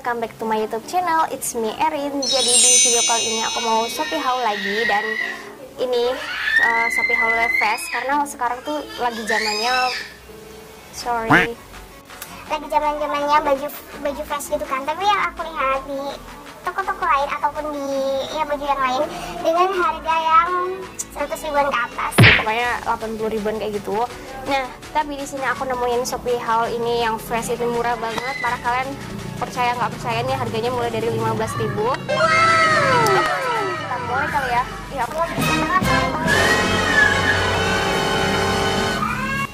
welcome back to my youtube channel. It's me Erin. Jadi di video kali ini aku mau Shopee haul lagi Dan ini uh, Shopee haul fest Karena sekarang tuh lagi zamannya Sorry lagi zaman zamannya baju baju fresh gitu kan. Tapi yang aku lihat di toko-toko lain ataupun di ya baju yang lain dengan harga yang 100 ribuan ke atas. Pokoknya 80 ribuan kayak gitu. Nah tapi di sini aku nemuin Shopee haul ini yang fresh itu murah banget. Para kalian percaya nggak percaya nih harganya mulai dari 15 ribu. Wow. kita mulai kali ya? Ya aku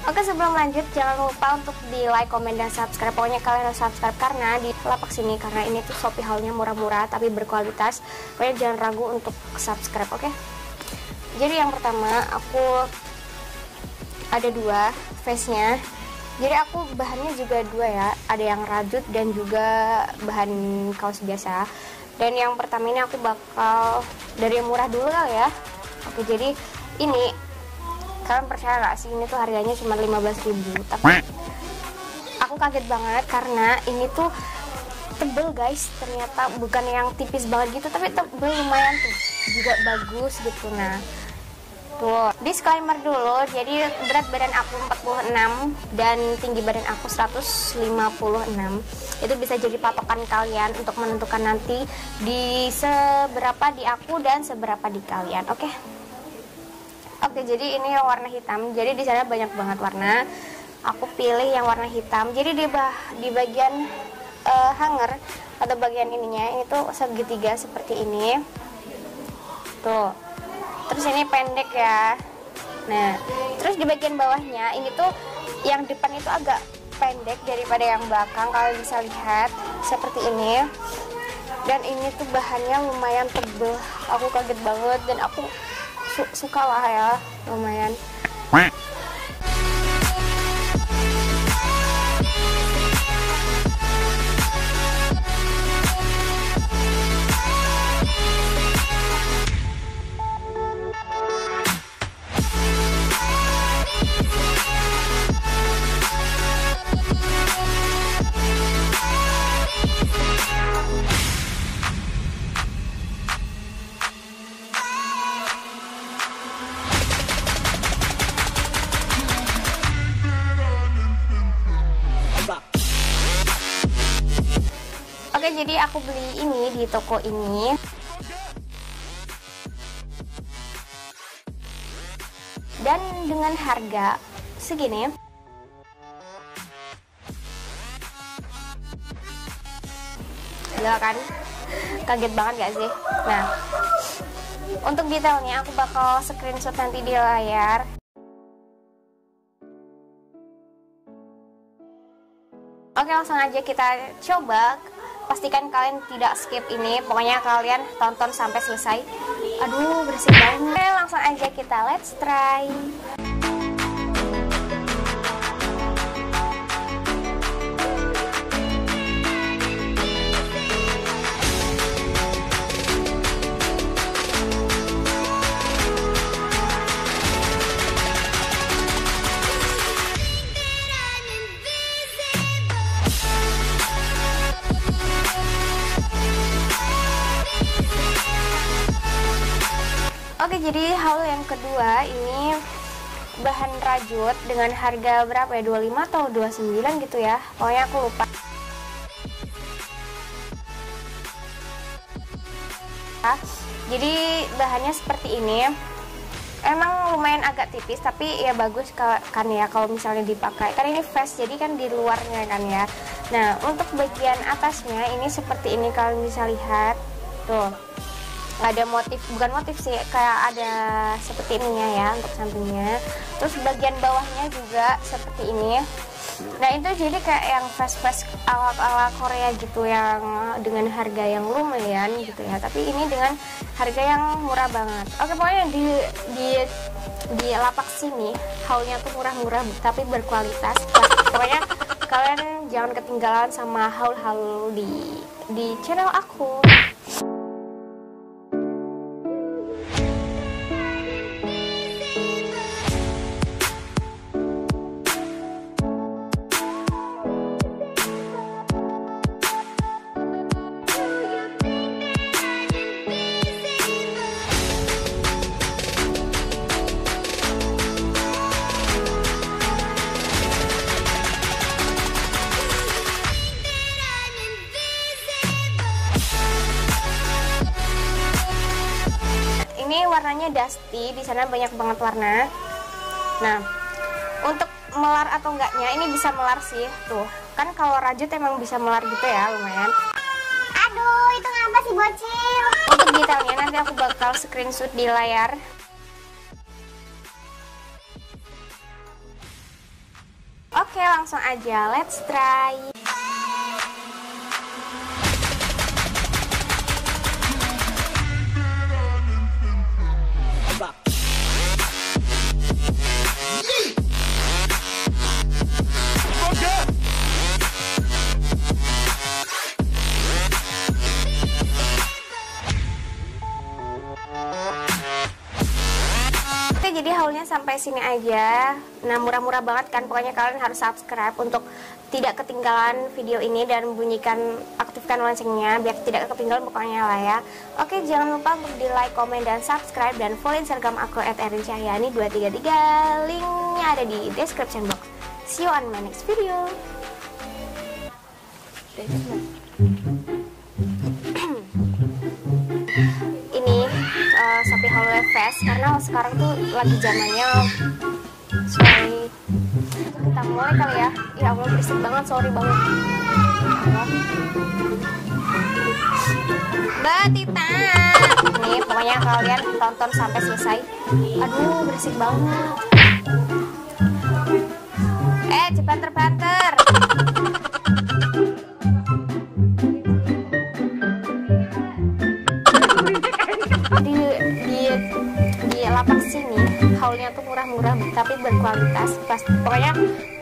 Oke sebelum lanjut jangan lupa untuk di like, komen, dan subscribe. Pokoknya kalian harus subscribe karena di lapak sini Karena ini tuh Shopee haulnya murah-murah tapi berkualitas. Pokoknya jangan ragu untuk subscribe oke? Okay? Jadi yang pertama aku ada dua face-nya Jadi aku bahannya juga dua ya. Ada yang rajut dan juga bahan kaos biasa. Dan yang pertama ini aku bakal dari yang murah dulu kali ya. Oke jadi ini kalian percaya gak sih? Ini tuh harganya cuma 15 ribu. Tapi aku kaget banget karena ini tuh tebel guys. Ternyata bukan yang tipis banget gitu tapi tebel lumayan tuh. Juga bagus gitu. Nah tuh disclaimer dulu jadi berat badan aku 46 dan tinggi badan aku 156 itu bisa jadi patokan kalian untuk menentukan nanti di seberapa di aku dan seberapa di kalian oke okay? Oke, jadi ini yang warna hitam. Jadi di sana banyak banget warna. Aku pilih yang warna hitam. Jadi di bah di bagian uh, hanger atau bagian ininya ini tuh segitiga seperti ini. Tuh. Terus ini pendek ya. Nah, terus di bagian bawahnya ini tuh yang depan itu agak pendek daripada yang belakang. Kalian bisa lihat seperti ini. Dan ini tuh bahannya lumayan tebel. Aku kaget banget dan aku su suka lah ya lumayan Oke, jadi aku beli ini di toko ini. Dan dengan harga segini. Gila kan? Kaget banget gak sih? Nah, untuk detailnya aku bakal screenshot nanti di layar. Oke langsung aja kita coba pastikan kalian tidak skip ini. Pokoknya kalian tonton sampai selesai. Aduh bersih banget. Langsung aja kita let's try jadi hal yang kedua ini bahan rajut dengan harga berapa ya? 25 atau 29 gitu ya? Pokoknya aku lupa. Jadi bahannya seperti ini. Emang lumayan agak tipis tapi ya bagus kan ya kalau misalnya dipakai. Kan ini fast jadi kan di luarnya kan ya. Nah untuk bagian atasnya ini seperti ini kalian bisa lihat. Tuh ada motif bukan motif sih kayak ada seperti ininya ya untuk sampingnya. Terus bagian bawahnya juga seperti ini. Nah itu jadi kayak yang fast fast ala ala Korea gitu yang dengan harga yang lumayan gitu ya. Tapi ini dengan harga yang murah banget. Oke pokoknya di di di lapak sini haulnya tuh murah-murah tapi berkualitas. Pokoknya kalian jangan ketinggalan sama haul-haul di di channel aku warnanya dusty di sana banyak banget warna. Nah untuk melar atau enggaknya ini bisa melar sih tuh. Kan kalau rajut emang bisa melar gitu ya lumayan. Aduh itu ngapa sih bocil? Untuk detailnya nanti aku bakal screenshot di layar. Oke langsung aja. Let's try jadi haulnya sampai sini aja. Nah murah-murah banget kan. Pokoknya kalian harus subscribe untuk tidak ketinggalan video ini Dan bunyikan aktifkan loncengnya Biar tidak ketinggalan pokoknya lah ya. Oke jangan lupa untuk di like, komen, dan subscribe Dan follow instagram aku at erincahyani233 Linknya ada di description box. See you on my next video Karena sekarang tuh lagi zamannya sorry kita mulai kali ya. Ya Allah berisik banget sorry banget. Mbak Tita. Nih pokoknya kalian tonton sampai selesai. Aduh berisik banget. Eh cepat terbanter di di lapak sini haulnya tuh murah-murah tapi berkualitas pas pokoknya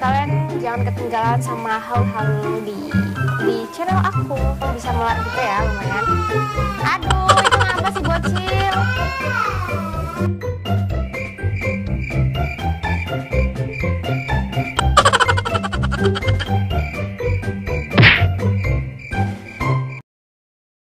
kalian jangan ketinggalan sama haul-haul di di channel aku bisa melar gitu ya lumayan